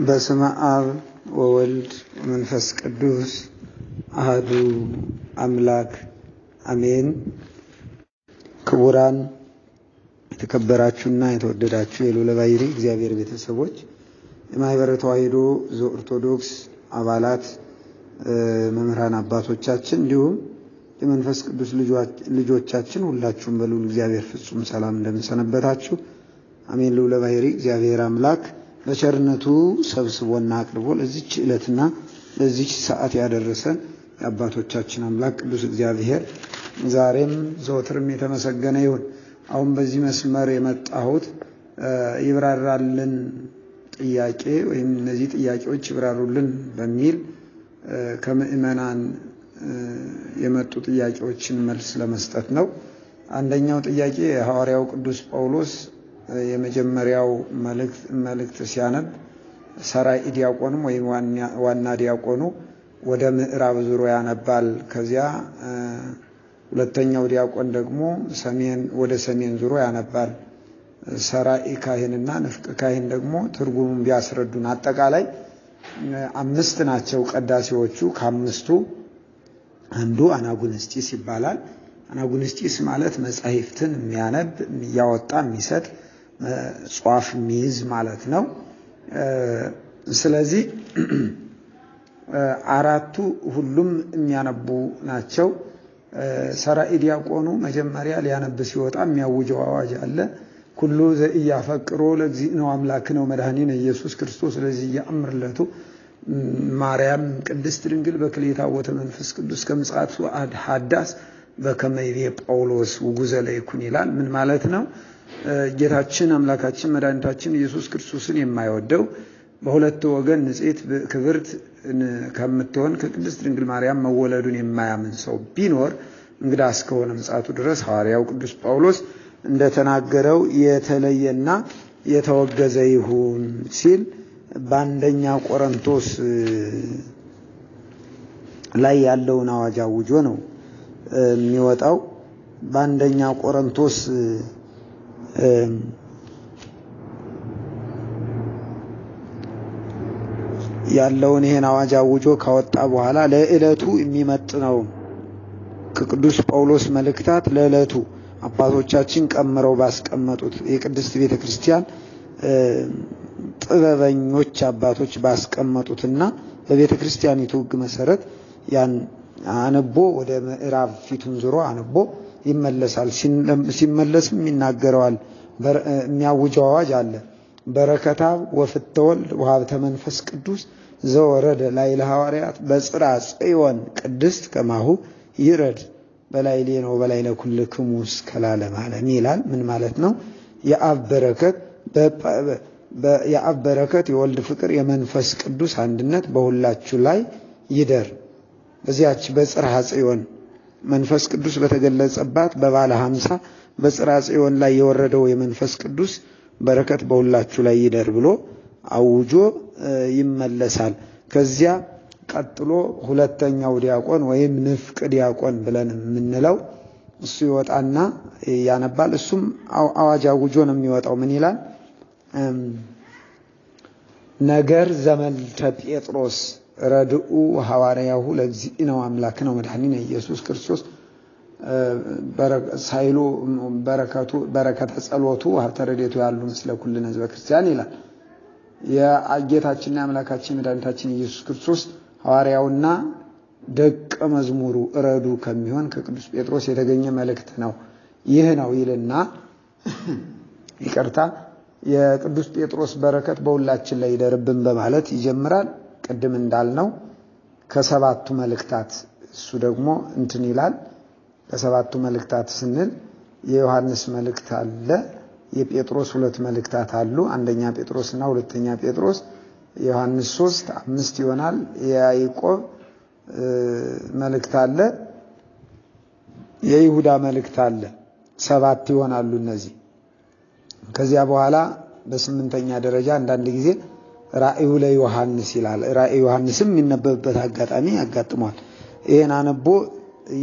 በስመ አብ ወወልድ መንፈስ ቅዱስ አህዱ አምላክ አሜን። ክቡራን የተከበራችሁና የተወደዳችሁ የልዑለ ባሕርይ እግዚአብሔር ቤተሰቦች፣ የማኅበረ ተዋሕዶ ዘኦርቶዶክስ አባላት፣ መምህራን አባቶቻችን፣ እንዲሁም የመንፈስ ቅዱስ ልጆቻችን ሁላችሁም በልዑል እግዚአብሔር ፍጹም ሰላም እንደምንሰነበታችሁ አሜን። ልዑለ ባሕርይ እግዚአብሔር አምላክ በቸርነቱ ሰብስቦና አቅርቦ ለዚች ዕለትና ለዚች ሰዓት ያደረሰን የአባቶቻችን አምላክ ቅዱስ እግዚአብሔር ዛሬም ዘወትርም የተመሰገነ ይሁን። አሁን በዚህ መስመር የመጣሁት ይብራራልን ጥያቄ ወይም እነዚህ ጥያቄዎች ይብራሩልን በሚል ከምዕመናን የመጡ ጥያቄዎችን መልስ ለመስጠት ነው። አንደኛው ጥያቄ ሐዋርያው ቅዱስ ጳውሎስ የመጀመሪያው መልእክት ሲያነብ ሰራይ ዲያቆንም ወይም ዋና ዲያቆኑ ወደ ምዕራብ ዙሮ ያነባል። ከዚያ ሁለተኛው ዲያቆን ደግሞ ሰሜን ወደ ሰሜን ዙሮ ያነባል። ሰራኢ ካህንና ንፍቅ ካህን ደግሞ ትርጉሙን ቢያስረዱን። አጠቃላይ አምስት ናቸው ቀዳሴዎቹ። ከአምስቱ አንዱ አናጉንስጢስ ይባላል። አናጉንስጢስ ማለት መጻሕፍትን የሚያነብ እያወጣ የሚሰጥ ጿፍ የሚይዝ ማለት ነው። ስለዚህ አራቱ ሁሉም የሚያነቡ ናቸው። ሰራኢ ዲያቆኑ መጀመሪያ ሊያነብ ሲወጣ የሚያውጀው አዋጅ አለ። ኩሉ ዘኢያፈቅሮ ለእግዚእነ አምላክነ ወመድኃኒነ ኢየሱስ ክርስቶስ ለዚህ እያእምርለቱ ማርያም ቅድስት ድንግል በክልኤታ ወተ መንፈስ ቅዱስ ከምጽአቱ ሀዳስ በከመ ይቤ ጳውሎስ ውጉዘ ለይኩን ይላል። ምን ማለት ነው? ጌታችን አምላካችን መድኃኒታችን ኢየሱስ ክርስቶስን የማይወደው በሁለት ወገን ንጽሕት ክብርት ከምትሆን ከቅድስት ድንግል ማርያም መወለዱን የማያምን ሰው ቢኖር እንግዳ እስከሆነ ምጽአቱ ድረስ ሐዋርያው ቅዱስ ጳውሎስ እንደተናገረው የተለየና የተወገዘ ይሁን ሲል በአንደኛ ቆሮንቶስ ላይ ያለውን አዋጅ አውጆ ነው የሚወጣው። በአንደኛ ቆሮንቶስ ያለውን ይሄን አዋጅ አውጆ ካወጣ በኋላ ለዕለቱ የሚመጥነው ከቅዱስ ጳውሎስ መልእክታት ለዕለቱ አባቶቻችን ቀምረው ባስቀመጡት የቅድስት ቤተ ክርስቲያን ጥበበኞች አባቶች ባስቀመጡትና በቤተ ክርስቲያኒቱ ሕግ መሰረት ያን አንቦ ወደ ምዕራብ ፊቱን ዞሮ አንቦ ይመለሳል። ሲመለስም ይናገረዋል። የሚያውጀው አዋጅ አለ። በረከታ ወፍተወልድ ወሀብተ መንፈስ ቅዱስ ዘወረደ ላዕለ ሐዋርያት በጽርሐ ጽዮን ቅድስት ከማሁ ይረድ በላዕሌነ ወበላዕለ ኩልክሙ እስከ ለዓለመ ዓለም ይላል። ምን ማለት ነው? የአብ በረከት የአብ በረከት የወልድ ፍቅር የመንፈስ ቅዱስ አንድነት በሁላችሁ ላይ ይደር። በዚያች በጽርሐ ጽዮን መንፈስ ቅዱስ በተገለጸባት በባለ ሀምሳ በጽርሐ ጽዮን ላይ የወረደው የመንፈስ ቅዱስ በረከት በሁላችሁ ላይ ይደር ብሎ አውጆ ይመለሳል። ከዚያ ቀጥሎ ሁለተኛው ዲያቆን ወይም ንፍቅ ዲያቆን ብለን የምንለው እሱ ይወጣና ያነባል። እሱም አዋጅ አውጆ ነው የሚወጣው። ምን ይላል? ነገር ዘመልተ ጴጥሮስ ረድኡ ሐዋርያሁ ለእግዚእነ አምላክነ ወመድኃኒነ ኢየሱስ ክርስቶስ ሳይሉ በረከተ ጸሎቱ ሀብተ ረድኤቱ ያሉ ምስለ ኩልነ ሕዝበ ክርስቲያን ይላል። የጌታችንና የአምላካችን መድኃኒታችን ኢየሱስ ክርስቶስ ሐዋርያውና ደቀ መዝሙሩ እረዱ ከሚሆን ከቅዱስ ጴጥሮስ የተገኘ መልእክት ነው። ይህ ነው ይልና ይቅርታ የቅዱስ ጴጥሮስ በረከት በሁላችን ላይ ይደርብን በማለት ይጀምራል። ቅድም እንዳልነው ከሰባቱ መልእክታት እሱ ደግሞ እንትን ይላል። ከሰባቱ መልእክታት ስንል የዮሐንስ መልእክት አለ። የጴጥሮስ ሁለት መልእክታት አሉ። አንደኛ ጴጥሮስ እና ሁለተኛ ጴጥሮስ የዮሐንስ ሶስት አምስት ይሆናል። የያዕቆብ መልእክት አለ። የይሁዳ መልእክት አለ። ሰባት ይሆናሉ እነዚህ። ከዚያ በኋላ በስምንተኛ ደረጃ አንዳንድ ጊዜ ራእዩ ለዮሐንስ ይላል። ራእዩ ዮሐንስም የሚነበብበት አጋጣሚ ያጋጥመዋል። ይህን አነቦ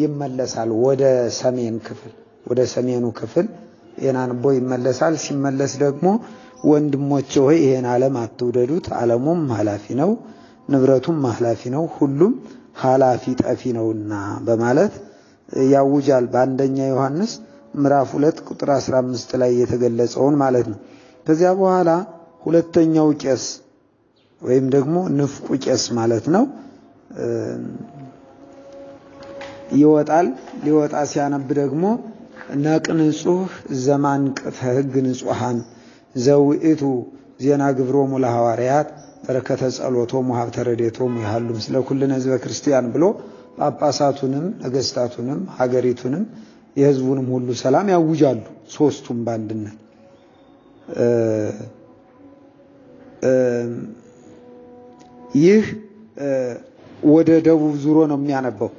ይመለሳል ወደ ሰሜን ክፍል ወደ ሰሜኑ ክፍል ይህን አንቦ ይመለሳል። ሲመለስ ደግሞ ወንድሞቼ ሆይ ይሄን ዓለም አትውደዱት፣ ዓለሙም ኃላፊ ነው፣ ንብረቱም ኃላፊ ነው፣ ሁሉም ኃላፊ ጠፊ ነውና በማለት ያውጃል። በአንደኛ ዮሐንስ ምዕራፍ ሁለት ቁጥር 15 ላይ የተገለጸውን ማለት ነው። ከዚያ በኋላ ሁለተኛው ቄስ ወይም ደግሞ ንፍቁ ቄስ ማለት ነው ይወጣል። ሊወጣ ሲያነብ ደግሞ ነቅንጹህ ዘማንቅፈ ሕግ ንጹሐን ዘውእቱ ዜና ግብሮሙ ለሐዋርያት በረከተ ጸሎቶሙ ሀብተ ረድኤቶሙ ይሃሉ ምስለ ኩልነ ሕዝበ ክርስቲያን ብሎ ጳጳሳቱንም ነገስታቱንም ሀገሪቱንም የሕዝቡንም ሁሉ ሰላም ያውጃሉ። ሶስቱም በአንድነት ይህ ወደ ደቡብ ዙሮ ነው የሚያነበው።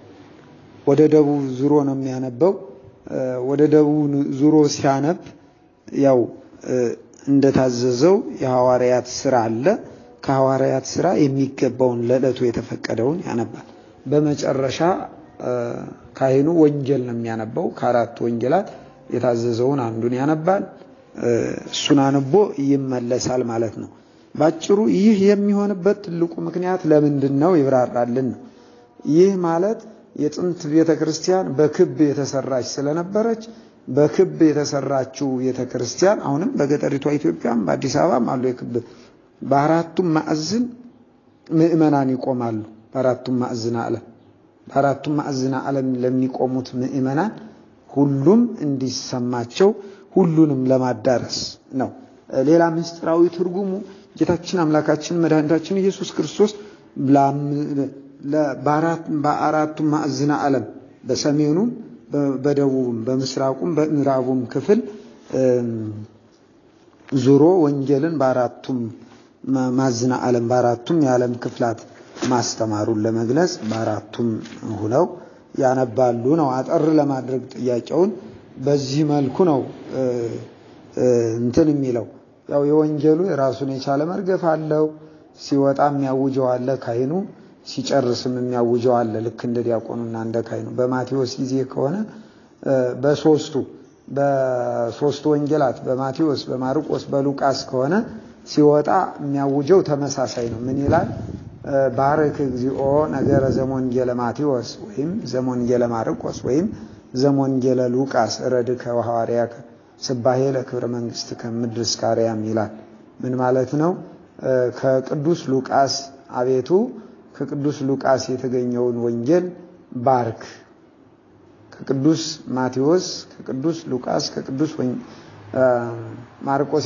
ወደ ደቡብ ዙሮ ነው የሚያነበው። ወደ ደቡብ ዙሮ ሲያነብ ያው እንደታዘዘው የሐዋርያት ስራ አለ። ከሐዋርያት ስራ የሚገባውን ለዕለቱ የተፈቀደውን ያነባል። በመጨረሻ ካህኑ ወንጌል ነው የሚያነባው። ከአራቱ ወንጌላት የታዘዘውን አንዱን ያነባል። እሱን አንቦ ይመለሳል ማለት ነው። ባጭሩ ይህ የሚሆንበት ትልቁ ምክንያት ለምንድን ነው ይብራራልን ይህ ማለት የጥንት ቤተ ክርስቲያን በክብ የተሰራች ስለነበረች በክብ የተሰራችው ቤተ ክርስቲያን አሁንም በገጠሪቷ ኢትዮጵያም በአዲስ አበባም አሉ የክብ በአራቱም ማዕዝን ምእመናን ይቆማሉ። በአራቱም ማዕዝን ዓለም በአራቱም ማዕዝን ዓለም ለሚቆሙት ምእመናን ሁሉም እንዲሰማቸው ሁሉንም ለማዳረስ ነው። ሌላ ምስጢራዊ ትርጉሙ ጌታችን አምላካችን መድኃኒታችን ኢየሱስ ክርስቶስ በአራቱም ማዕዝነ ዓለም በሰሜኑም፣ በደቡብም፣ በምስራቁም በምዕራቡም ክፍል ዙሮ ወንጌልን በአራቱም ማዕዝነ ዓለም በአራቱም የዓለም ክፍላት ማስተማሩን ለመግለጽ በአራቱም ሁነው ያነባሉ ነው። አጠር ለማድረግ ጥያቄውን በዚህ መልኩ ነው እንትን የሚለው ያው የወንጌሉ የራሱን የቻለ መርገፍ አለው። ሲወጣ የሚያውጀው አለ ካህኑ፣ ሲጨርስም የሚያውጀው አለ። ልክ እንደ ዲያቆኑና እንደ ካህኑ። በማቴዎስ ጊዜ ከሆነ በሶስቱ በሶስቱ ወንጌላት በማቴዎስ፣ በማርቆስ፣ በሉቃስ ከሆነ ሲወጣ የሚያውጀው ተመሳሳይ ነው። ምን ይላል? ባርክ እግዚኦ ነገረ ዘሞንጌለ ማቴዎስ ወይም ዘሞንጌለ ማርቆስ ወይም ዘሞንጌለ ሉቃስ ረድከ ወሐዋርያከ ስባሄ ለክብረ መንግስት ከምድር እስከ አርያም ይላል። ምን ማለት ነው? ከቅዱስ ሉቃስ አቤቱ ከቅዱስ ሉቃስ የተገኘውን ወንጌል ባርክ፣ ከቅዱስ ማቴዎስ፣ ከቅዱስ ሉቃስ፣ ከቅዱስ ማርቆስ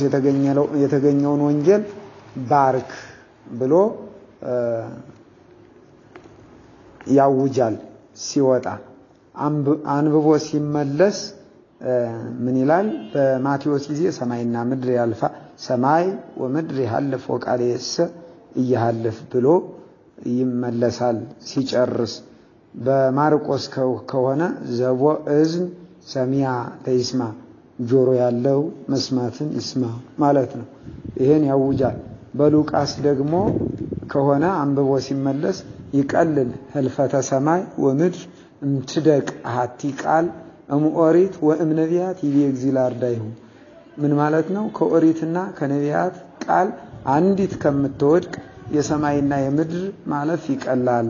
የተገኘውን ወንጌል ባርክ ብሎ ያውጃል። ሲወጣ አንብቦ ሲመለስ ምን ይላል? በማቴዎስ ጊዜ ሰማይና ምድር ያልፋ ሰማይ ወምድር ያልፍ ወቃሌሰ እያሃልፍ ብሎ ይመለሳል ሲጨርስ። በማርቆስ ከሆነ ዘቦ እዝን ሰሚያ ተይስማ ጆሮ ያለው መስማትን ይስማ ማለት ነው። ይሄን ያውጃል። በሉቃስ ደግሞ ከሆነ አንብቦ ሲመለስ ይቀልል ህልፈተ ሰማይ ወምድር እምትደቅ አሐቲ ቃል እምኦሪት ወእም ነቢያት ይቤ እግዚእ ላርዳይሁ ምን ማለት ነው? ከኦሪትና ከነቢያት ቃል አንዲት ከምትወድቅ የሰማይና የምድር ማለፍ ይቀላል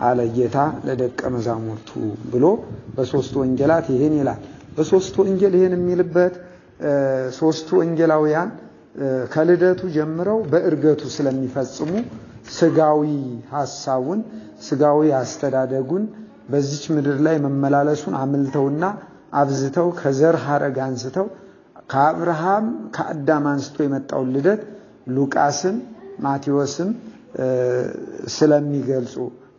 አለ ጌታ ለደቀ መዛሙርቱ ብሎ በሶስቱ ወንጌላት ይሄን ይላል። በሶስቱ ወንጌል ይሄን የሚልበት ሶስቱ ወንጌላውያን ከልደቱ ጀምረው በእርገቱ ስለሚፈጽሙ ስጋዊ ሐሳቡን ስጋዊ አስተዳደጉን በዚች ምድር ላይ መመላለሱን አምልተውና አብዝተው ከዘር ሐረግ አንስተው ከአብርሃም ከአዳም አንስቶ የመጣውን ልደት ሉቃስም ማቴዎስም ስለሚገልጹ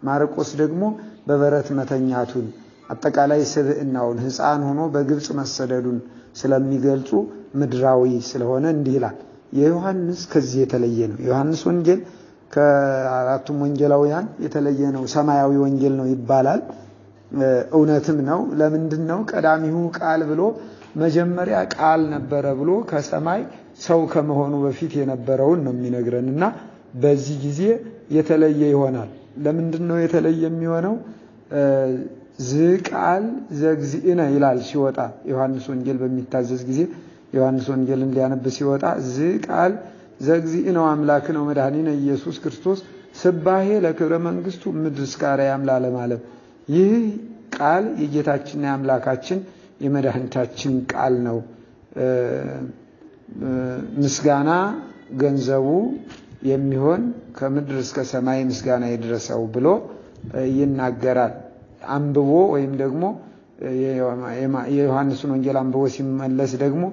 ማርቆስ ደግሞ በበረት መተኛቱን አጠቃላይ ስብዕናውን ሕፃን ሆኖ በግብፅ መሰደዱን ስለሚገልጹ ምድራዊ ስለሆነ እንዲህ ይላል። የዮሐንስ ከዚህ የተለየ ነው። የዮሐንስ ወንጌል ከአራቱም ወንጌላውያን የተለየ ነው። ሰማያዊ ወንጌል ነው ይባላል። እውነትም ነው። ለምንድን ነው? ቀዳሚሁ ቃል ብሎ መጀመሪያ ቃል ነበረ ብሎ ከሰማይ ሰው ከመሆኑ በፊት የነበረውን ነው የሚነግረን እና በዚህ ጊዜ የተለየ ይሆናል። ለምንድን ነው የተለየ የሚሆነው? ዝ ቃል ዘግዚእነ ይላል ሲወጣ ዮሐንስ ወንጌል በሚታዘዝ ጊዜ ዮሐንስ ወንጌልን ሊያነብ ሲወጣ ዝ ቃል ዘእግዚእነ ወአምላክነ ወመድኃኒነ ኢየሱስ ክርስቶስ ስባሄ ለክብረ መንግስቱ ምድር ለዓለመ ዓለም። ይህ ቃል የጌታችንና የአምላካችን የመድኃኒታችን ቃል ነው። ምስጋና ገንዘቡ የሚሆን ከምድር እስከ ሰማይ ምስጋና የደረሰው ብሎ ይናገራል። አንብቦ ወይም ደግሞ የዮሐንስን ወንጌል አንብቦ ሲመለስ ደግሞ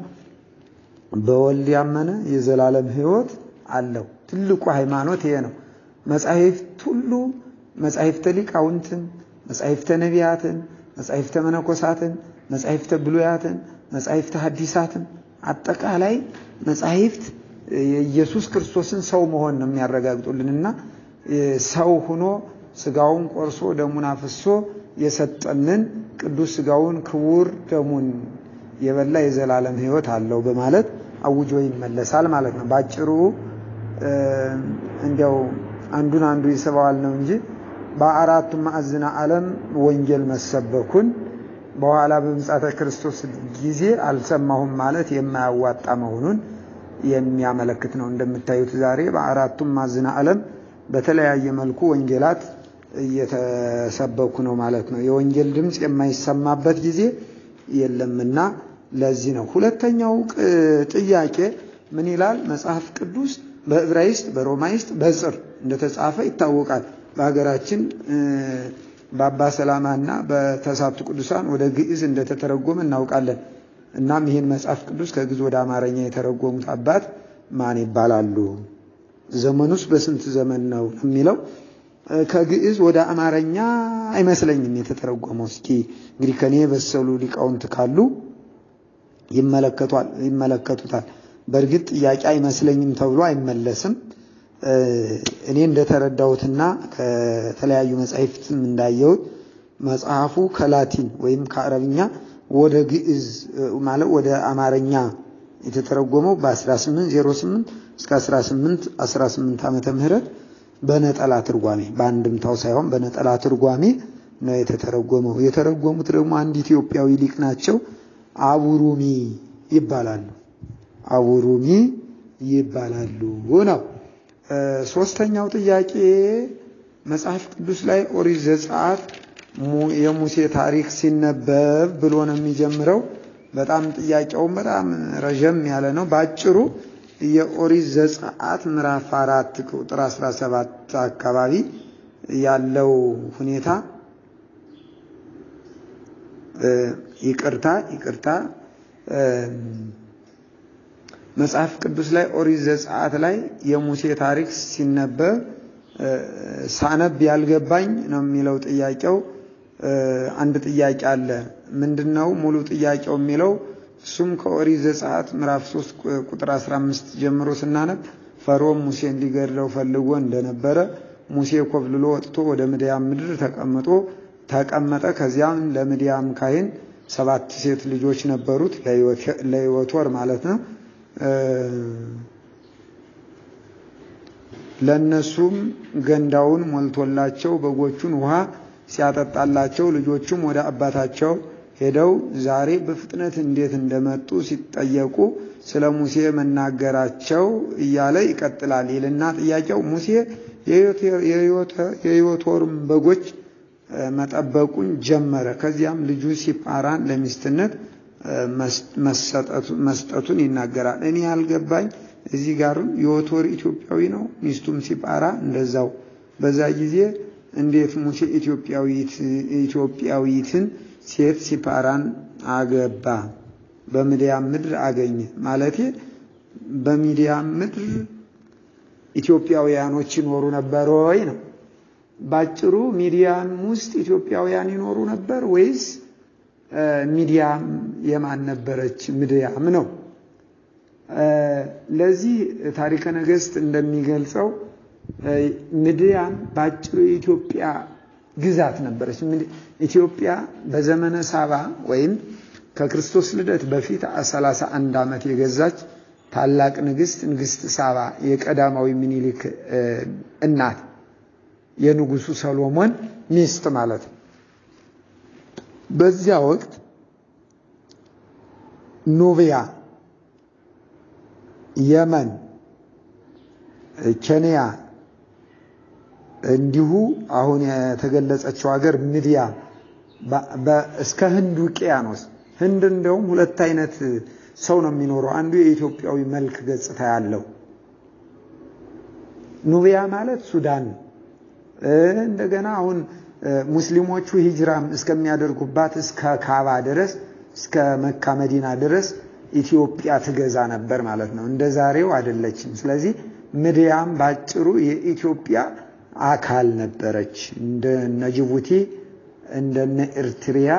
በወልድ ያመነ የዘላለም ሕይወት አለው። ትልቁ ሃይማኖት ይሄ ነው። መጻሕፍት ሁሉ መጻሕፍተ ሊቃውንትን፣ መጻሕፍተ ነቢያትን፣ መጻሕፍተ መነኮሳትን፣ መጻሕፍተ ብሉያትን፣ መጻሕፍተ ሐዲሳትን አጠቃላይ መጻሕፍት የኢየሱስ ክርስቶስን ሰው መሆን ነው የሚያረጋግጡልንና ሰው ሆኖ ስጋውን ቆርሶ ደሙን አፍሶ የሰጠንን ቅዱስ ስጋውን ክቡር ደሙን የበላ የዘላለም ሕይወት አለው በማለት አውጆ ይመለሳል ማለት ነው። ባጭሩ እንዲያው አንዱን አንዱ ይስበዋል ነው እንጂ በአራቱ ማዕዝነ ዓለም ወንጌል መሰበኩን በኋላ በምጽአተ ክርስቶስ ጊዜ አልሰማሁም ማለት የማያዋጣ መሆኑን የሚያመለክት ነው። እንደምታዩት ዛሬ በአራቱም ማዕዝነ ዓለም በተለያየ መልኩ ወንጌላት እየተሰበኩ ነው ማለት ነው። የወንጌል ድምፅ የማይሰማበት ጊዜ የለምና ለዚህ ነው። ሁለተኛው ጥያቄ ምን ይላል? መጽሐፍ ቅዱስ በዕብራይስጥ፣ በሮማይስጥ፣ በጽር እንደተጻፈ ይታወቃል። በሀገራችን በአባ ሰላማ እና በተሳቱ ቅዱሳን ወደ ግዕዝ እንደተተረጎመ እናውቃለን። እናም ይህን መጽሐፍ ቅዱስ ከግዕዝ ወደ አማርኛ የተረጎሙት አባት ማን ይባላሉ? ዘመኑስ በስንት ዘመን ነው የሚለው ከግዕዝ ወደ አማርኛ አይመስለኝም የተተረጎመው። እስኪ እንግዲህ ከኔ የበሰሉ ሊቃውንት ካሉ ይመለከቱታል። በእርግጥ ጥያቄ አይመስለኝም ተብሎ አይመለስም። እኔ እንደተረዳሁትና ከተለያዩ መጻሕፍትም እንዳየሁት መጽሐፉ ከላቲን ወይም ከአረብኛ ወደ ግዕዝ ማለት ወደ አማርኛ የተተረጎመው በ1808 እስከ 1818 ዓመተ ምህረት በነጠላ ትርጓሜ በአንድምታው ሳይሆን በነጠላ ትርጓሜ ነው የተተረጎመው። የተረጎሙት ደግሞ አንድ ኢትዮጵያዊ ሊቅ ናቸው። አቡሩሚ ይባላሉ። አቡሩሚ ይባላሉ ነው። ሶስተኛው ጥያቄ መጽሐፍ ቅዱስ ላይ ኦሪት ዘጸአት የሙሴ ታሪክ ሲነበብ ብሎ ነው የሚጀምረው። በጣም ጥያቄውም በጣም ረዥም ያለ ነው። በአጭሩ የኦሪት ዘጸአት ምዕራፍ አራት ቁጥር 17 አካባቢ ያለው ሁኔታ ይቅርታ ይቅርታ መጽሐፍ ቅዱስ ላይ ኦሪት ዘጸአት ላይ የሙሴ ታሪክ ሲነበብ ሳነብ ያልገባኝ ነው የሚለው ጥያቄው። አንድ ጥያቄ አለ። ምንድነው ሙሉ ጥያቄው የሚለው? እሱም ከኦሪት ዘጸአት ምዕራፍ 3 ቁጥር 15 ጀምሮ ስናነብ ፈርዖን ሙሴን ሊገድለው ፈልጎ እንደነበረ ሙሴ ኮብልሎ ወጥቶ ወደ ምድያም ምድር ተቀምጦ ተቀመጠ። ከዚያም ለምድያም ካህን ሰባት ሴት ልጆች ነበሩት፣ ለዮቶር ማለት ነው። ለእነሱም ገንዳውን ሞልቶላቸው በጎቹን ውሃ ሲያጠጣላቸው ልጆቹም ወደ አባታቸው ሄደው ዛሬ በፍጥነት እንዴት እንደመጡ ሲጠየቁ ስለ ሙሴ መናገራቸው እያለ ይቀጥላል ይልና ጥያቄው ሙሴ የዮቶርም በጎች መጠበቁን ጀመረ። ከዚያም ልጁ ሲጳራን ለሚስትነት መስጠቱን ይናገራል። እኔ ያልገባኝ እዚህ ጋርም ዮቶር ኢትዮጵያዊ ነው፣ ሚስቱም ሲጳራ እንደዛው። በዛ ጊዜ እንዴት ሙሴ ኢትዮጵያዊትን ሴት ሲጳራን አገባ? በሚዲያም ምድር አገኘ ማለቴ በሚዲያም ምድር ኢትዮጵያውያኖች ይኖሩ ነበር ወይ ነው ባጭሩ። ሚዲያም ውስጥ ኢትዮጵያውያን ይኖሩ ነበር ወይስ ሚዲያም የማን ነበረች? ምድያም ነው። ለዚህ ታሪከ ነገሥት እንደሚገልጸው ምድያም ባጭሩ የኢትዮጵያ ግዛት ነበረች። ኢትዮጵያ በዘመነ ሳባ ወይም ከክርስቶስ ልደት በፊት 31 ዓመት የገዛች ታላቅ ንግስት ንግስት ሳባ የቀዳማዊ ምኒልክ እናት የንጉሱ ሰሎሞን ሚስት ማለት ነው። በዚያ ወቅት ኖቪያ የመን፣ ኬንያ እንዲሁ አሁን የተገለጸችው ሀገር ሚዲያም እስከ ህንድ ውቅያኖስ ህንድ እንደውም ሁለት አይነት ሰው ነው የሚኖረው። አንዱ የኢትዮጵያዊ መልክ ገጽታ ያለው ኑቢያ ማለት ሱዳን እንደገና አሁን ሙስሊሞቹ ሂጅራም እስከሚያደርጉባት እስከ ካባ ድረስ እስከ መካ መዲና ድረስ ኢትዮጵያ ትገዛ ነበር ማለት ነው። እንደ ዛሬው አይደለችም። ስለዚህ ምድያም ባጭሩ የኢትዮጵያ አካል ነበረች። እንደነ ጅቡቲ፣ እንደነ ኤርትሪያ፣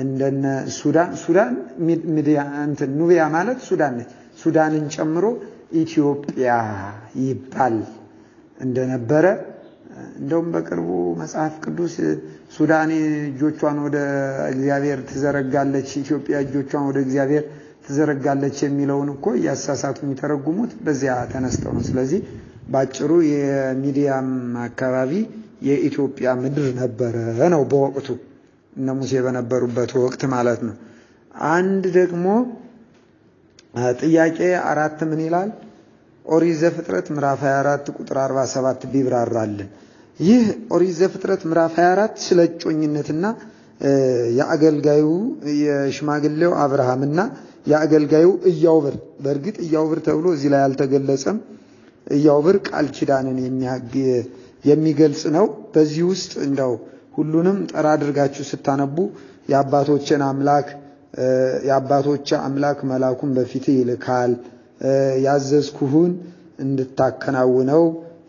እንደነ ሱዳን ሱዳን ኑቢያ ማለት ሱዳን ነች። ሱዳንን ጨምሮ ኢትዮጵያ ይባል እንደነበረ እንደውም በቅርቡ መጽሐፍ ቅዱስ ሱዳን እጆቿን ወደ እግዚአብሔር ትዘረጋለች፣ ኢትዮጵያ እጆቿን ወደ እግዚአብሔር ትዘረጋለች የሚለውን እኮ እያሳሳቱ የሚተረጉሙት በዚያ ተነስተው ነው። ስለዚህ ባጭሩ የሚዲያም አካባቢ የኢትዮጵያ ምድር ነበረ ነው በወቅቱ እነ ሙሴ በነበሩበት ወቅት ማለት ነው። አንድ ደግሞ ጥያቄ አራት ምን ይላል? ኦሪት ዘፍጥረት ምዕራፍ 24 ቁጥር 47 ቢብራራልን። ይህ ኦሪት ዘፍጥረት ምዕራፍ 24 ስለ እጮኝነትና የአገልጋዩ የሽማግሌው አብርሃምና የአገልጋዩ እያውብር በእርግጥ እያውብር ተብሎ እዚህ ላይ አልተገለጸም። እያውብር ቃል ኪዳንን የሚገልጽ ነው። በዚህ ውስጥ እንደው ሁሉንም ጠራ አድርጋችሁ ስታነቡ የአባቶችን አምላክ የአባቶች አምላክ መላኩን በፊት ይልካል ያዘዝኩህን እንድታከናውነው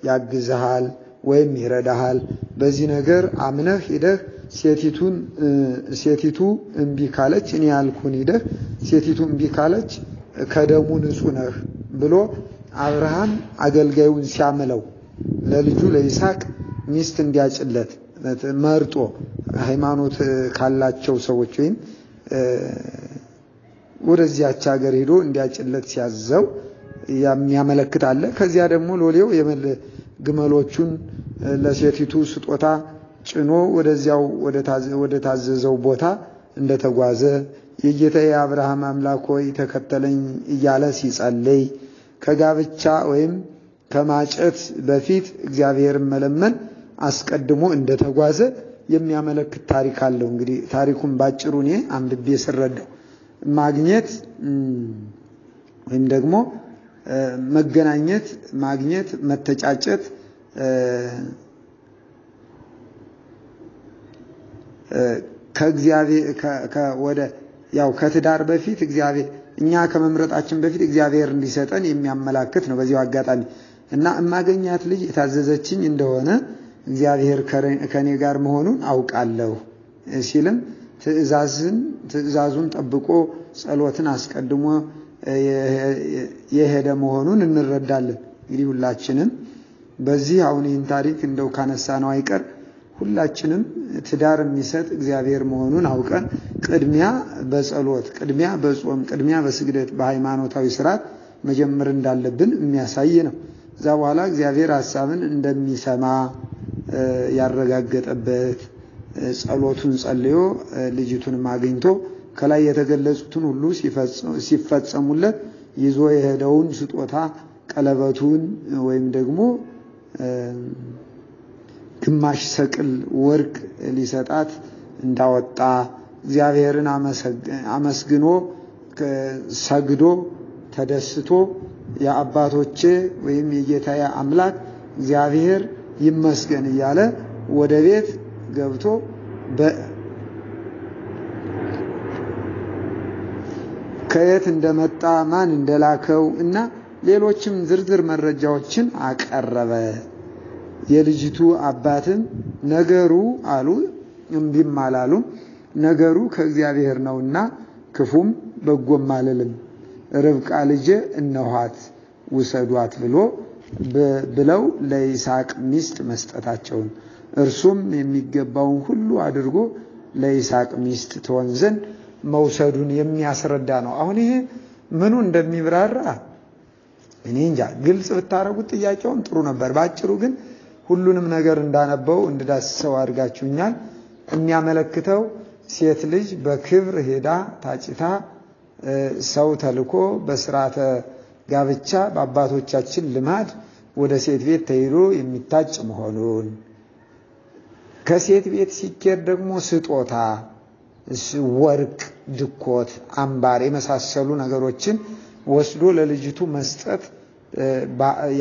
ያግዝሃል ወይም ይረዳሃል። በዚህ ነገር አምነህ ሂደህ ሴቲቱን ሴቲቱ እምቢ ካለች እኔ ያልኩህን ሂደህ ሴቲቱ እምቢ ካለች ከደሙ ንጹሕ ነህ ብሎ አብርሃም አገልጋዩን ሲያምለው ለልጁ ለይስሐቅ ሚስት እንዲያጭለት መርጦ ሃይማኖት ካላቸው ሰዎች ወይም ወደዚያች ሀገር ሄዶ እንዲያጭለት ሲያዘው የሚያመለክት አለ። ከዚያ ደግሞ ሎሌው ግመሎቹን ለሴቲቱ ስጦታ ጭኖ ወደዚያው ወደ ታዘዘው ቦታ እንደተጓዘ የጌታ የአብርሃም አምላክ ሆይ ተከተለኝ እያለ ሲጸልይ ከጋብቻ ወይም ከማጨት በፊት እግዚአብሔርን መለመን አስቀድሞ እንደተጓዘ የሚያመለክት ታሪክ አለው። እንግዲህ ታሪኩን ባጭሩ እኔ አንብቤ ስረዳው ማግኘት ወይም ደግሞ መገናኘት፣ ማግኘት፣ መተጫጨት ከእግዚአብሔር ያው ከትዳር በፊት እግዚአብሔር እኛ ከመምረጣችን በፊት እግዚአብሔር እንዲሰጠን የሚያመላክት ነው። በዚያው አጋጣሚ እና እማገኛት ልጅ የታዘዘችኝ እንደሆነ እግዚአብሔር ከኔ ጋር መሆኑን አውቃለሁ ሲልም ትእዛዙን ጠብቆ ጸሎትን አስቀድሞ የሄደ መሆኑን እንረዳለን። እንግዲህ ሁላችንም በዚህ አሁን ይህን ታሪክ እንደው ካነሳ ነው አይቀር ሁላችንም ትዳር የሚሰጥ እግዚአብሔር መሆኑን አውቀን ቅድሚያ በጸሎት ቅድሚያ በጾም ቅድሚያ በስግደት በሃይማኖታዊ ስርዓት መጀመር እንዳለብን የሚያሳይ ነው። እዛ በኋላ እግዚአብሔር ሀሳብን እንደሚሰማ ያረጋገጠበት ጸሎቱን ጸልዮ ልጅቱንም አግኝቶ ከላይ የተገለጹትን ሁሉ ሲፈጸሙለት ይዞ የሄደውን ስጦታ ቀለበቱን ወይም ደግሞ ግማሽ ሰቅል ወርቅ ሊሰጣት እንዳወጣ እግዚአብሔርን አመስግኖ ሰግዶ ተደስቶ የአባቶቼ ወይም የጌታዬ አምላክ እግዚአብሔር ይመስገን እያለ ወደ ቤት ገብቶ ከየት እንደመጣ ማን እንደላከው እና ሌሎችም ዝርዝር መረጃዎችን አቀረበ። የልጅቱ አባትም ነገሩ አሉ እምቢም አላሉም፣ ነገሩ ከእግዚአብሔር ነውና ክፉም በጎም አልልም፣ ርብቃ ልጄ እነኋት ውሰዷት ብሎ ብለው ለይስሐቅ ሚስት መስጠታቸውን እርሱም የሚገባውን ሁሉ አድርጎ ለይስሐቅ ሚስት ትሆን ዘንድ መውሰዱን የሚያስረዳ ነው። አሁን ይሄ ምኑ እንደሚብራራ እኔ እንጃ። ግልጽ ብታረጉት ጥያቄውን ጥሩ ነበር። በአጭሩ ግን ሁሉንም ነገር እንዳነበው እንድዳስሰው አድርጋችሁኛል። የሚያመለክተው ሴት ልጅ በክብር ሄዳ ታጭታ ሰው ተልኮ በስርዓተ ጋብቻ በአባቶቻችን ልማድ ወደ ሴት ቤት ተሄዶ የሚታጭ መሆኑን ከሴት ቤት ሲኬድ ደግሞ ስጦታ፣ ወርቅ፣ ድኮት፣ አምባር የመሳሰሉ ነገሮችን ወስዶ ለልጅቱ መስጠት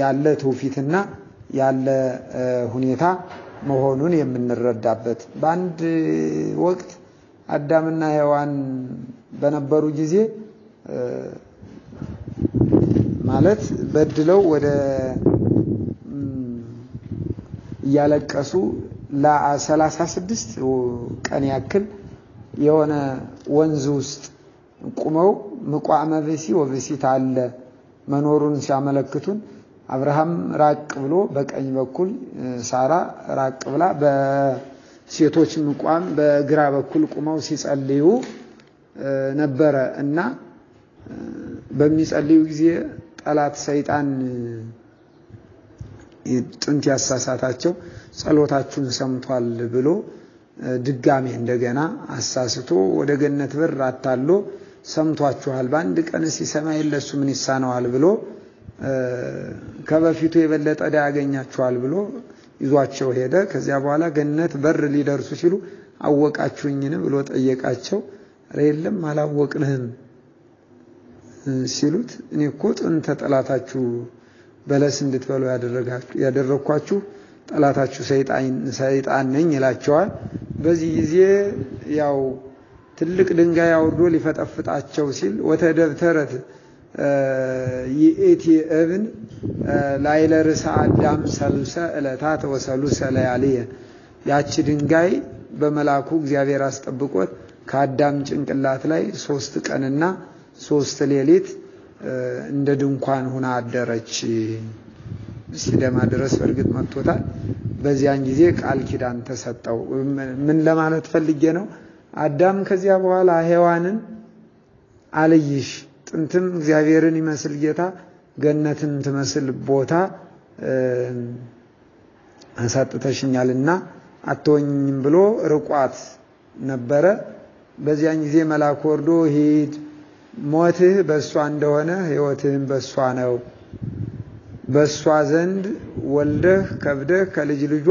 ያለ ትውፊትና ያለ ሁኔታ መሆኑን የምንረዳበት። በአንድ ወቅት አዳምና ሔዋን በነበሩ ጊዜ ማለት በድለው ወደ እያለቀሱ ለሰላሳ ስድስት ቀን ያክል የሆነ ወንዝ ውስጥ ቁመው ምቋመ ብእሲ ወብእሲት አለ መኖሩን ሲያመለክቱን አብርሃም ራቅ ብሎ በቀኝ በኩል ሳራ ራቅ ብላ በሴቶች ምቋም በግራ በኩል ቁመው ሲጸልዩ ነበረ እና በሚጸልዩ ጊዜ ጠላት ሰይጣን ጥንት ያሳሳታቸው ጸሎታችሁን ሰምቷል ብሎ ድጋሜ እንደገና አሳስቶ ወደ ገነት በር አታሎ ሰምቷችኋል፣ በአንድ ቀን ሲሰማ የለሱ ምን ይሳነዋል ብሎ ከበፊቱ የበለጠ ዕዳ ያገኛችኋል ብሎ ይዟቸው ሄደ። ከዚያ በኋላ ገነት በር ሊደርሱ ሲሉ አወቃችሁኝን ብሎ ጠየቃቸው። የለም አላወቅንህም ሲሉት እኔ እኮ ጥንተ ጠላታችሁ በለስ እንድትበሉ ያደረግኳችሁ ጠላታችሁ ሰይጣን ነኝ ይላቸዋል። በዚህ ጊዜ ያው ትልቅ ድንጋይ አውርዶ ሊፈጠፍጣቸው ሲል ወተደብተረት ይእቲ እብን ላይለ ርእሰ አዳም ሰልሰ ዕለታት ወሰሉሰ ለያልየ ያቺ ድንጋይ በመልአኩ እግዚአብሔር አስጠብቆት ከአዳም ጭንቅላት ላይ ሶስት ቀንና ሶስት ሌሊት እንደ ድንኳን ሁና አደረች። ሲደማ ድረስ በእርግጥ መጥቶታል። በዚያን ጊዜ ቃል ኪዳን ተሰጠው። ምን ለማለት ፈልጌ ነው? አዳም ከዚያ በኋላ ሔዋንን አልይሽ ጥንትም እግዚአብሔርን ይመስል ጌታ ገነትን ትመስል ቦታ አሳጥተሽኛልና አትወኝም ብሎ ርቋት ነበረ። በዚያን ጊዜ መልአክ ወርዶ ሂድ ሞትህ በእሷ እንደሆነ ሕይወትህም በእሷ ነው። በእሷ ዘንድ ወልደህ ከብደህ ከልጅ ልጇ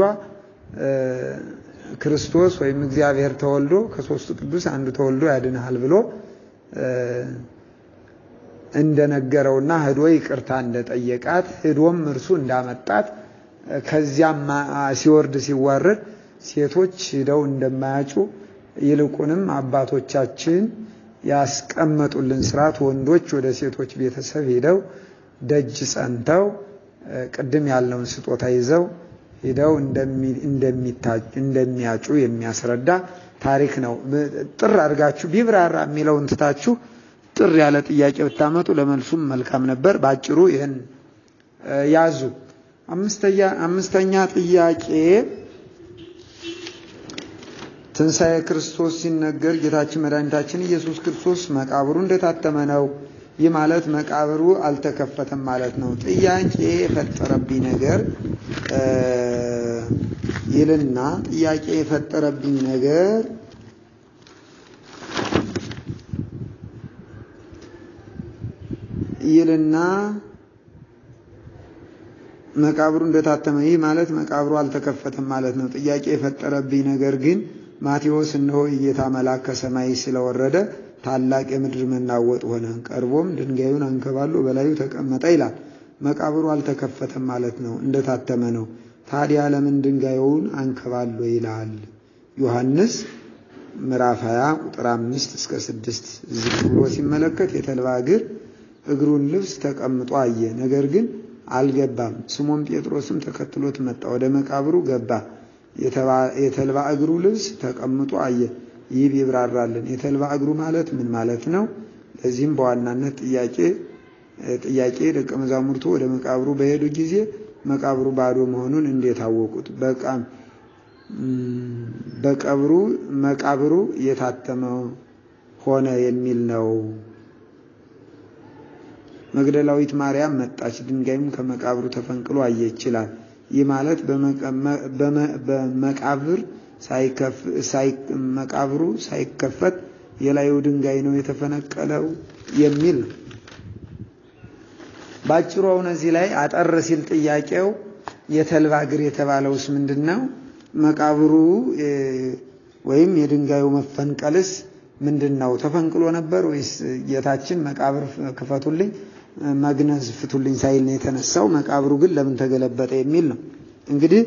ክርስቶስ ወይም እግዚአብሔር ተወልዶ ከሦስቱ ቅዱስ አንዱ ተወልዶ ያድንሃል ብሎ እንደነገረውና ህዶ ይቅርታ እንደጠየቃት ህዶም እርሱ እንዳመጣት ከዚያም ሲወርድ ሲዋረድ ሴቶች ሂደው እንደማያጩ ይልቁንም አባቶቻችን ያስቀመጡልን ስርዓት ወንዶች ወደ ሴቶች ቤተሰብ ሄደው ደጅ ጸንተው ቅድም ያለውን ስጦታ ይዘው ሄደው እንደሚያጩ የሚያስረዳ ታሪክ ነው። ጥር አድርጋችሁ ቢብራራ የሚለውን ትታችሁ ጥር ያለ ጥያቄ ብታመጡ ለመልሱም መልካም ነበር። በአጭሩ ይህን ያዙ። አምስተኛ ጥያቄ ትንሣኤ ክርስቶስ ሲነገር ጌታችን መድኃኒታችን ኢየሱስ ክርስቶስ መቃብሩ እንደታተመ ነው። ይህ ማለት መቃብሩ አልተከፈተም ማለት ነው። ጥያቄ የፈጠረብኝ ነገር ይልና ጥያቄ የፈጠረብኝ ነገር ይልና መቃብሩ እንደታተመ ይህ ማለት መቃብሩ አልተከፈተም ማለት ነው። ጥያቄ የፈጠረብኝ ነገር ግን ማቴዎስ እነሆ የጌታ መልአክ ከሰማይ ስለወረደ ታላቅ የምድር መናወጥ ሆነ፣ ቀርቦም ድንጋዩን አንከባሎ በላዩ ተቀመጠ ይላል። መቃብሩ አልተከፈተም ማለት ነው፣ እንደታተመ ነው። ታዲያ ለምን ድንጋዩን አንከባሎ ይላል? ዮሐንስ ምዕራፍ 20 ቁጥር 5 እስከ 6 ዝቅ ብሎ ሲመለከት የተልባ እግር እግሩን ልብስ ተቀምጦ አየ፣ ነገር ግን አልገባም። ስሞን ጴጥሮስም ተከትሎት መጣ፣ ወደ መቃብሩ ገባ። የተልባ እግሩ ልብስ ተቀምጦ አየ። ይህ ቢብራራልን የተልባ እግሩ ማለት ምን ማለት ነው? ለዚህም በዋናነት ጥያቄ ጥያቄ ደቀ መዛሙርቱ ወደ መቃብሩ በሄዱ ጊዜ መቃብሩ ባዶ መሆኑን እንዴት አወቁት? በቀብሩ መቃብሩ የታተመ ሆነ የሚል ነው። መግደላዊት ማርያም መጣች፣ ድንጋይም ከመቃብሩ ተፈንቅሎ አየች ይላል። ይህ ማለት በመቃብር መቃብሩ ሳይከፈት የላዩ ድንጋይ ነው የተፈነቀለው የሚል ነው። ባጭሩ አሁን እዚህ ላይ አጠር ሲል ጥያቄው የተልባ እግር የተባለውስ ምንድን ነው? መቃብሩ ወይም የድንጋዩ መፈንቀልስ ምንድን ነው? ተፈንቅሎ ነበር ወይስ ጌታችን መቃብር ክፈቱልኝ መግነዝ ፍቱልኝ ሳይል ነው የተነሳው? መቃብሩ ግን ለምን ተገለበጠ የሚል ነው። እንግዲህ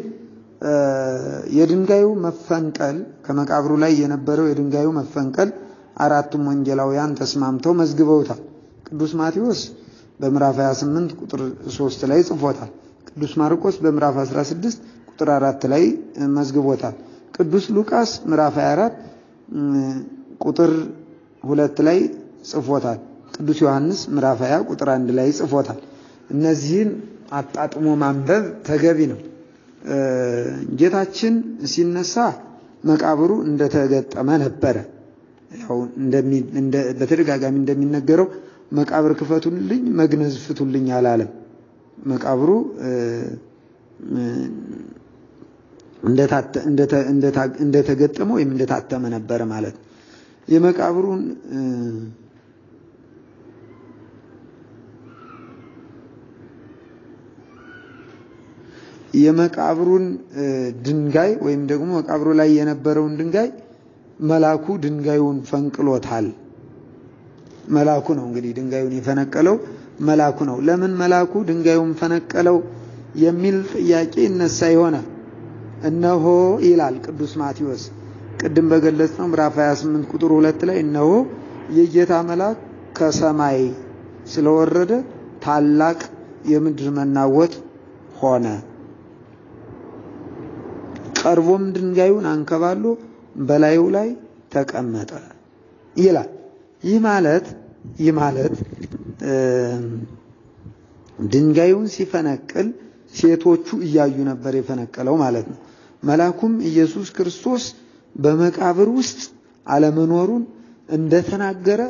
የድንጋዩ መፈንቀል ከመቃብሩ ላይ የነበረው የድንጋዩ መፈንቀል አራቱም ወንጌላውያን ተስማምተው መዝግበውታል። ቅዱስ ማቴዎስ በምዕራፍ 28 ቁጥር 3 ላይ ጽፎታል። ቅዱስ ማርቆስ በምዕራፍ 16 ቁጥር 4 ላይ መዝግቦታል። ቅዱስ ሉቃስ ምዕራፍ 24 ቁጥር 2 ላይ ጽፎታል። ቅዱስ ዮሐንስ ምዕራፍ 20 ቁጥር 1 ላይ ጽፎታል። እነዚህን አጣጥሞ ማንበብ ተገቢ ነው። ጌታችን ሲነሳ መቃብሩ እንደተገጠመ ነበረ። በተደጋጋሚ እንደሚነገረው መቃብር ክፈቱልኝ መግነዝ ፍቱልኝ አላለም። መቃብሩ እንደተገጠመ ወይም እንደታተመ ነበረ ማለት ነው። የመቃብሩን የመቃብሩን ድንጋይ ወይም ደግሞ መቃብሩ ላይ የነበረውን ድንጋይ መላኩ ድንጋዩን ፈንቅሎታል። መላኩ ነው እንግዲህ ድንጋዩን የፈነቀለው መላኩ ነው። ለምን መላኩ ድንጋዩን ፈነቀለው የሚል ጥያቄ ይነሳ ይሆናል። እነሆ ይላል ቅዱስ ማቴዎስ ቅድም በገለጽ ነው ምዕራፍ 28 ቁጥር ሁለት ላይ እነሆ የጌታ መልአክ ከሰማይ ስለወረደ ታላቅ የምድር መናወጥ ሆነ። ቀርቦም ድንጋዩን አንከባሎ በላዩ ላይ ተቀመጠ ይላል። ይህ ማለት ይህ ማለት ድንጋዩን ሲፈነቅል ሴቶቹ እያዩ ነበር የፈነቀለው ማለት ነው። መልአኩም ኢየሱስ ክርስቶስ በመቃብር ውስጥ አለመኖሩን እንደተናገረ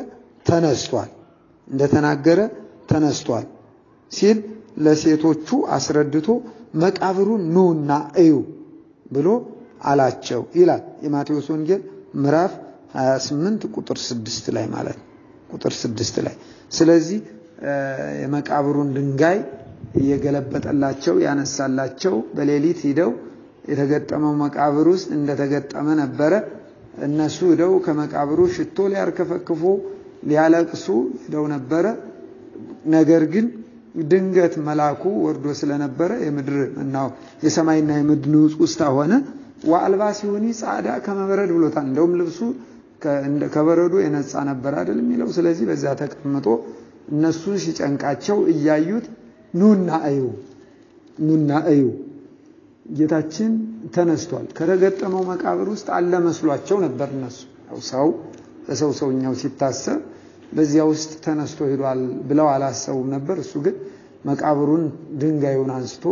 ተነስቷል እንደተናገረ ተነስቷል ሲል ለሴቶቹ አስረድቶ መቃብሩን ኑና እዩ ብሎ አላቸው ይላል የማቴዎስ ወንጌል ምዕራፍ 28 ቁጥር 6 ላይ ማለት ቁጥር 6 ላይ ስለዚህ የመቃብሩን ድንጋይ እየገለበጠላቸው ያነሳላቸው በሌሊት ሂደው የተገጠመው መቃብር ውስጥ እንደተገጠመ ነበረ። እነሱ ሂደው ከመቃብሩ ሽቶ ሊያርከፈክፉ ሊያለቅሱ ሂደው ነበረ። ነገር ግን ድንገት መልአኩ ወርዶ ስለነበረ የምድር እናው የሰማይና የምድር ውስጥ ሆነ ወአልባ ሲሆኒ ጻዳ ከመበረድ ብሎታል። እንደውም ልብሱ ከበረዶ የነጻ ነበር አይደል የሚለው። ስለዚህ በዛ ተቀምጦ እነሱ ሲጨንቃቸው እያዩት ኑና እዩ ኑና እዩ ጌታችን ተነስቷል። ከተገጠመው መቃብር ውስጥ አለ መስሏቸው ነበር እነሱ ሰው በሰው ሰውኛው ሲታሰብ በዚያ ውስጥ ተነስቶ ሄዷል ብለው አላሰቡም ነበር። እሱ ግን መቃብሩን ድንጋዩን አንስቶ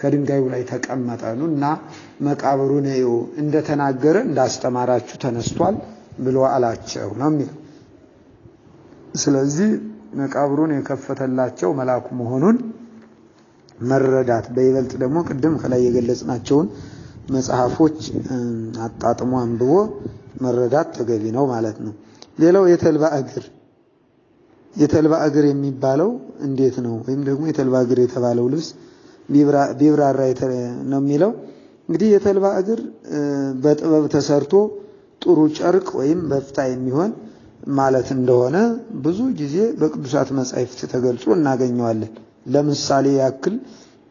ከድንጋዩ ላይ ተቀመጠ እና መቃብሩን እዩ እንደተናገረ እንዳስተማራችሁ ተነስቷል ብሎ አላቸው ነው የሚለው። ስለዚህ መቃብሩን የከፈተላቸው መልአኩ መሆኑን መረዳት በይበልጥ ደግሞ ቅድም ከላይ የገለጽናቸውን መጽሐፎች አጣጥሞ አንብቦ መረዳት ተገቢ ነው ማለት ነው። ሌላው የተልባ እግር የተልባ እግር የሚባለው እንዴት ነው? ወይም ደግሞ የተልባ እግር የተባለው ልብስ ቢብራራ ነው የሚለው እንግዲህ የተልባ እግር በጥበብ ተሰርቶ ጥሩ ጨርቅ ወይም በፍታ የሚሆን ማለት እንደሆነ ብዙ ጊዜ በቅዱሳት መጻሕፍት ተገልጾ እናገኘዋለን። ለምሳሌ ያክል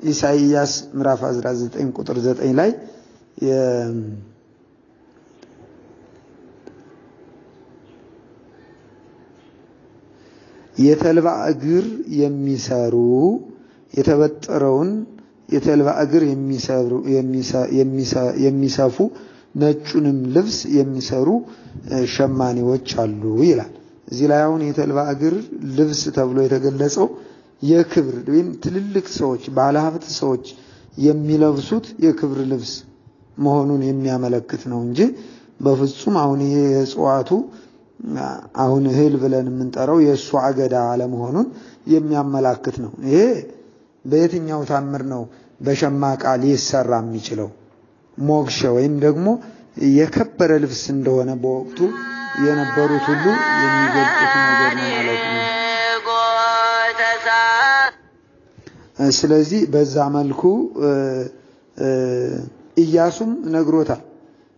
ኢሳይያስ ምዕራፍ 19 ቁጥር 9 ላይ የተልባ እግር የሚሰሩ የተበጠረውን የተልባ እግር የሚሰፉ ነጩንም ልብስ የሚሰሩ ሸማኔዎች አሉ ይላል። እዚህ ላይ አሁን የተልባ እግር ልብስ ተብሎ የተገለጸው የክብር ወይም ትልልቅ ሰዎች ባለሀብት ሰዎች የሚለብሱት የክብር ልብስ መሆኑን የሚያመለክት ነው እንጂ በፍጹም አሁን ይሄ የእጽዋቱ አሁን እህል ብለን የምንጠራው የእሱ አገዳ አለመሆኑን የሚያመላክት ነው። ይሄ በየትኛው ታምር ነው በሸማ ዕቃ ሊሰራ የሚችለው? ሞግሸ ወይም ደግሞ የከበረ ልብስ እንደሆነ በወቅቱ የነበሩት ሁሉ የሚገልጹት ነገር ነው ማለት ነው። ስለዚህ በዛ መልኩ ኢያሱም ነግሮታል።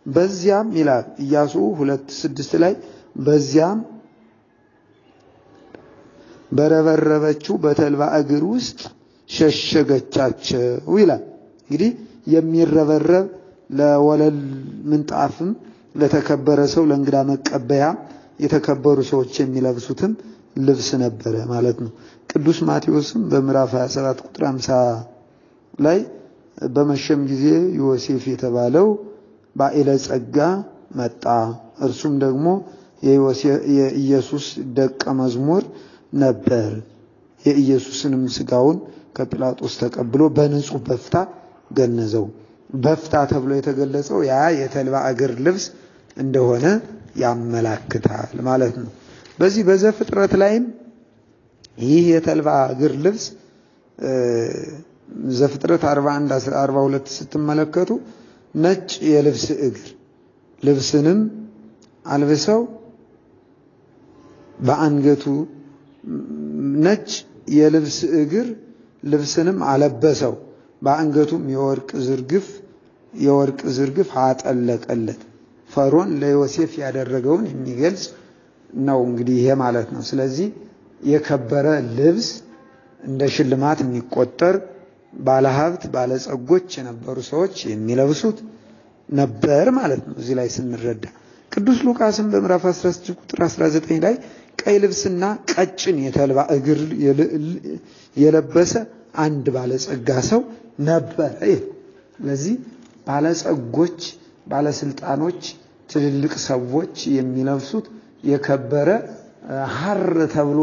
በዚያም ይላል ኢያሱ ሁለት ስድስት ላይ በዚያም በረበረበችው በተልባ እግር ውስጥ ሸሸገቻቸው ይላል። እንግዲህ የሚረበረብ ለወለል ምንጣፍም ለተከበረ ሰው ለእንግዳ መቀበያ የተከበሩ ሰዎች የሚለብሱትም ልብስ ነበረ ማለት ነው። ቅዱስ ማቴዎስም በምዕራፍ 27 ቁጥር 50 ላይ በመሸም ጊዜ ዮሴፍ የተባለው ባዕለ ጸጋ መጣ፣ እርሱም ደግሞ የኢየሱስ ደቀ መዝሙር ነበር። የኢየሱስንም ስጋውን ከጲላጦስ ተቀብሎ በንጹሕ በፍታ ገነዘው። በፍታ ተብሎ የተገለጸው ያ የተልባ እግር ልብስ እንደሆነ ያመላክታል ማለት ነው። በዚህ በዘፍጥረት ላይም ይህ የተልባ እግር ልብስ ዘፍጥረት 41 42 ስትመለከቱ ነጭ የልብስ እግር ልብስንም አልብሰው በአንገቱ ነጭ የልብስ እግር ልብስንም አለበሰው በአንገቱም የወርቅ ዝርግፍ የወርቅ ዝርግፍ አጠለቀለት። ፈርዖን ለዮሴፍ ያደረገውን የሚገልጽ ነው እንግዲህ ይሄ ማለት ነው። ስለዚህ የከበረ ልብስ እንደ ሽልማት የሚቆጠር ባለሀብት ባለጸጎች የነበሩ ሰዎች የሚለብሱት ነበር ማለት ነው። እዚህ ላይ ስንረዳ ቅዱስ ሉቃስም በምዕራፍ 16 ቁጥር 19 ላይ ቀይ ልብስና ቀጭን የተልባ እግር የለበሰ አንድ ባለጸጋ ሰው ነበረ። ስለዚህ ባለጸጎች፣ ባለስልጣኖች፣ ትልልቅ ሰዎች የሚለብሱት የከበረ ሐር ተብሎ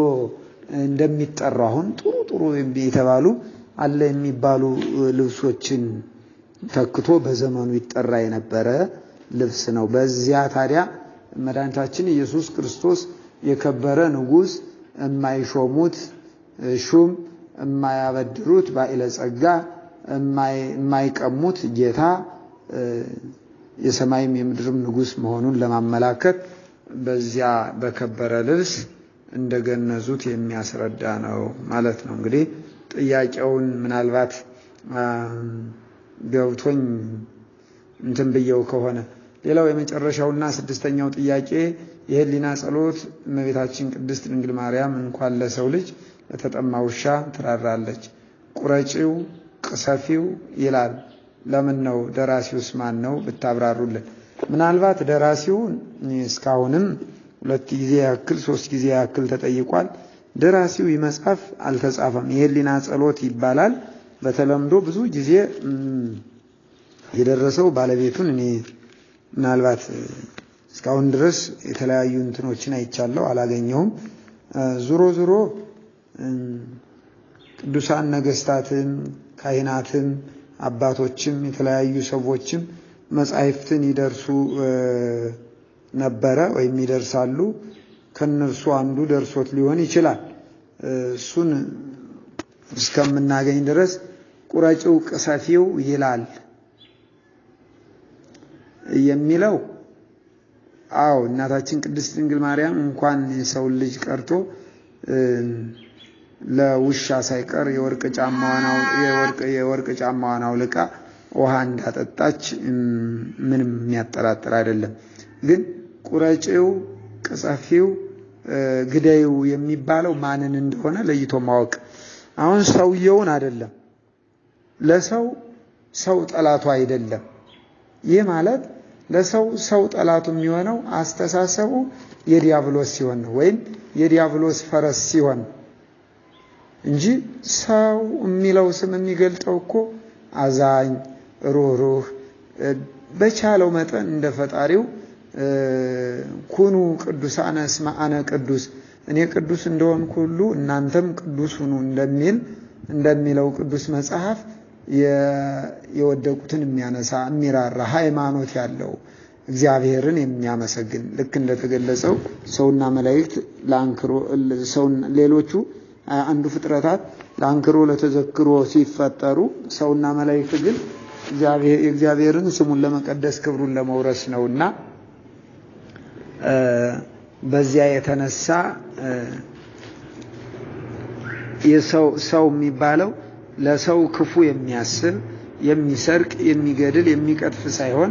እንደሚጠራው አሁን ጥሩ ጥሩ የተባሉ አለ የሚባሉ ልብሶችን ተክቶ በዘመኑ ይጠራ የነበረ ልብስ ነው። በዚያ ታዲያ መድኃኒታችን ኢየሱስ ክርስቶስ የከበረ ንጉሥ የማይሾሙት ሹም የማያበድሩት ባዕለ ጸጋ የማይቀሙት ጌታ የሰማይም የምድርም ንጉሥ መሆኑን ለማመላከት በዚያ በከበረ ልብስ እንደገነዙት የሚያስረዳ ነው ማለት ነው። እንግዲህ ጥያቄውን ምናልባት ገብቶኝ እንትን ብየው ከሆነ ሌላው የመጨረሻውና ስድስተኛው ጥያቄ የህሊና ጸሎት እመቤታችን ቅድስት ድንግል ማርያም እንኳን ለሰው ልጅ ለተጠማ ውሻ ትራራለች፣ ቁረጪው ቅሰፊው ይላል። ለምን ነው? ደራሲውስ ማን ነው? ብታብራሩልን። ምናልባት ደራሲውን እስካሁንም ሁለት ጊዜ ያክል ሶስት ጊዜ ያክል ተጠይቋል። ደራሲው ይህ መጽሐፍ አልተጻፈም። የህሊና ጸሎት ይባላል። በተለምዶ ብዙ ጊዜ የደረሰው ባለቤቱን እኔ ምናልባት እስካሁን ድረስ የተለያዩ እንትኖችን አይቻለሁ፣ አላገኘሁም። ዙሮ ዙሮ ቅዱሳን ነገስታትም ካህናትም አባቶችም የተለያዩ ሰዎችም መጻሕፍትን ይደርሱ ነበረ ወይም ይደርሳሉ። ከነርሱ አንዱ ደርሶት ሊሆን ይችላል። እሱን እስከምናገኝ ድረስ ቁረጪው ቅሰፊው ይላል የሚለው አዎ እናታችን ቅድስት ድንግል ማርያም እንኳን የሰውን ልጅ ቀርቶ ለውሻ ሳይቀር የወርቅ ጫማዋን አውልቃ ውሃ እንዳጠጣች ምንም የሚያጠራጥር አይደለም። ግን ቁረጪው፣ ቅጸፊው፣ ግደዩ የሚባለው ማንን እንደሆነ ለይቶ ማወቅ አሁን ሰውየውን አይደለም። ለሰው ሰው ጠላቱ አይደለም። ይህ ማለት ለሰው ሰው ጠላቱ የሚሆነው አስተሳሰቡ የዲያብሎስ ሲሆን ነው፣ ወይም የዲያብሎስ ፈረስ ሲሆን እንጂ ሰው የሚለው ስም የሚገልጠው እኮ አዛኝ፣ ሩህሩህ በቻለው መጠን እንደ ፈጣሪው ኩኑ ቅዱሳነ እስመ አነ ቅዱስ እኔ ቅዱስ እንደሆንኩ ሁሉ እናንተም ቅዱስ ሁኑ እንደሚል እንደሚለው ቅዱስ መጽሐፍ የወደቁትን የሚያነሳ የሚራራ ሃይማኖት ያለው እግዚአብሔርን የሚያመሰግን ልክ እንደተገለጸው ሰውና መላእክት ለአንክሮ ሌሎቹ አንዱ ፍጥረታት ለአንክሮ ለተዘክሮ ሲፈጠሩ ሰውና መላእክት ግን የእግዚአብሔርን ስሙን ለመቀደስ ክብሩን ለመውረስ ነውና በዚያ የተነሳ ሰው የሚባለው ለሰው ክፉ የሚያስብ የሚሰርቅ፣ የሚገድል፣ የሚቀጥፍ ሳይሆን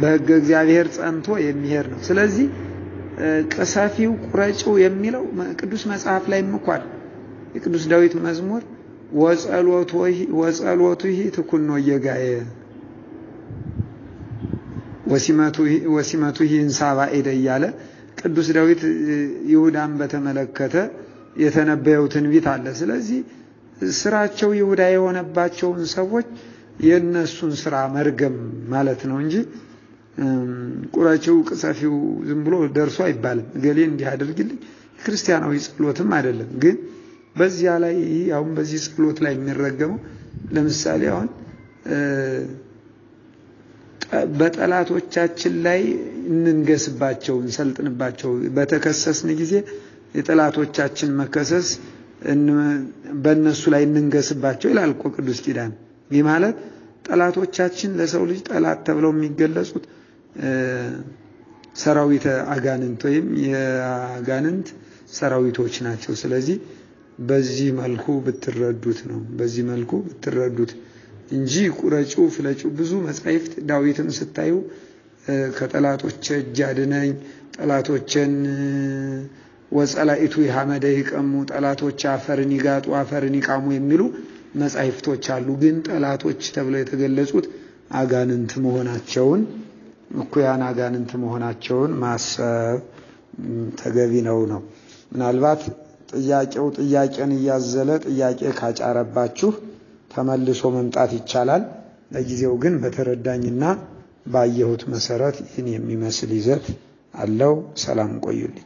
በሕገ እግዚአብሔር ጸንቶ የሚሄድ ነው። ስለዚህ ቅሰፊው ቁረጪው የሚለው ቅዱስ መጽሐፍ ላይ ምኳል የቅዱስ ዳዊት መዝሙር ወጸሎቱ ይህ ትኩኖ እየጋየ ወሲመቱ ይህን ሳባ ኤደ እያለ ቅዱስ ዳዊት ይሁዳን በተመለከተ የተነበየው ትንቢት አለ። ስለዚህ ስራቸው ይሁዳ የሆነባቸውን ሰዎች የእነሱን ስራ መርገም ማለት ነው እንጂ ቁረጪው ቅሰፊው ዝም ብሎ ደርሶ አይባልም። እገሌ እንዲህ አድርግልኝ ክርስቲያናዊ ጸሎትም አይደለም። ግን በዚያ ላይ አሁን በዚህ ጸሎት ላይ የሚረገመው ለምሳሌ አሁን በጠላቶቻችን ላይ እንንገስባቸው፣ እንሰልጥንባቸው። በተከሰስን ጊዜ የጠላቶቻችን መከሰስ በእነሱ ላይ እንንገስባቸው ይላል እኮ ቅዱስ ኪዳን። ይህ ማለት ጠላቶቻችን ለሰው ልጅ ጠላት ተብለው የሚገለጹት ሰራዊተ አጋንንት ወይም የአጋንንት ሰራዊቶች ናቸው። ስለዚህ በዚህ መልኩ ብትረዱት ነው በዚህ መልኩ ብትረዱት እንጂ ቁረጪው ፍለጪው ብዙ መጻሕፍት ዳዊትን ስታዩ ከጠላቶች እጅ አድነኝ፣ ጠላቶችን ወጸላኢቱ የሐመደ ይቀሙ፣ ጠላቶች አፈርን ይጋጡ፣ አፈርን ይቃሙ የሚሉ መጻሕፍቶች አሉ። ግን ጠላቶች ተብለው የተገለጹት አጋንንት መሆናቸውን እኩያን አጋንንት መሆናቸውን ማሰብ ተገቢ ነው ነው ምናልባት ጥያቄው ጥያቄን እያዘለ ጥያቄ ካጫረባችሁ ተመልሶ መምጣት ይቻላል። ለጊዜው ግን በተረዳኝና ባየሁት መሰረት ይህን የሚመስል ይዘት አለው። ሰላም ቆዩልኝ።